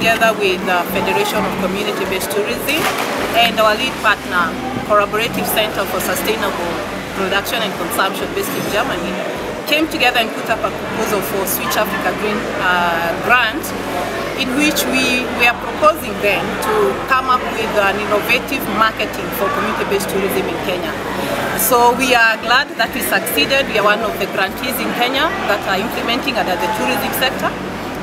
together with the Federation of Community-Based Tourism and our lead partner, Collaborative Center for Sustainable Production and Consumption based in Germany, came together and put up a proposal for Switch Africa Green uh, grant in which we, we are proposing then to come up with an innovative marketing for community-based tourism in Kenya. So we are glad that we succeeded. We are one of the grantees in Kenya that are implementing under the tourism sector.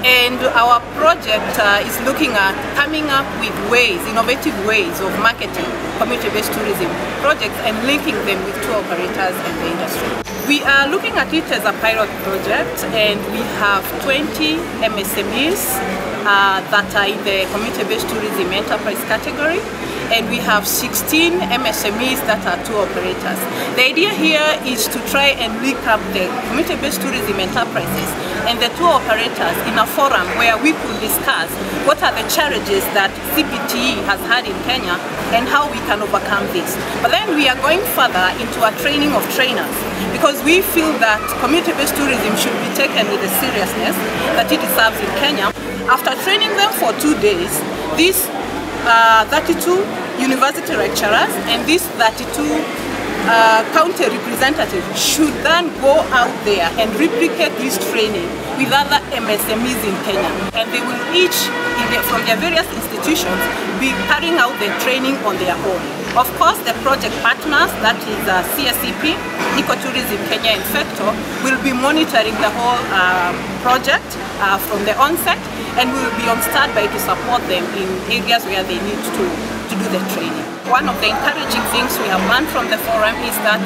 And our project uh, is looking at coming up with ways, innovative ways of marketing community-based tourism projects and linking them with tour operators and the industry. We are looking at it as a pilot project and we have 20 MSMEs uh, that are in the community-based tourism enterprise category and we have 16 MSMEs that are tour operators. The idea here is to try and link up the community-based tourism enterprises and the tour operators in a forum where we could discuss what are the challenges that CBTE has had in Kenya and how we can overcome this. But then we are going further into a training of trainers because we feel that community-based tourism should be taken with the seriousness that it deserves in Kenya. After training them for two days, these uh, 32 university lecturers and these 32 uh, county representatives should then go out there and replicate this training with other MSMEs in Kenya. And they will each, the, from their various institutions, be carrying out the training on their own. Of course, the project partners, that is uh, CSCP, Ecotourism Kenya and FECTOK, will be monitoring the whole uh, project uh, from the onset and we will be on standby to support them in areas where they need to, to do the training. One of the encouraging things we have learned from the forum is that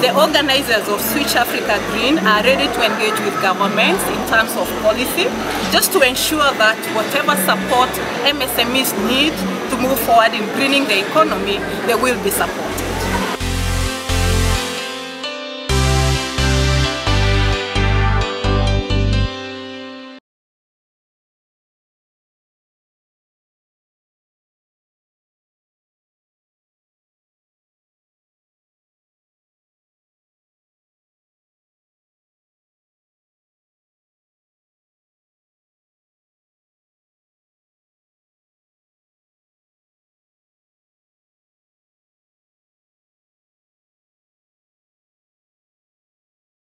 the organizers of Switch Africa Green are ready to engage with governments in terms of policy, just to ensure that whatever support MSMEs need to move forward in greening the economy, they will be supported.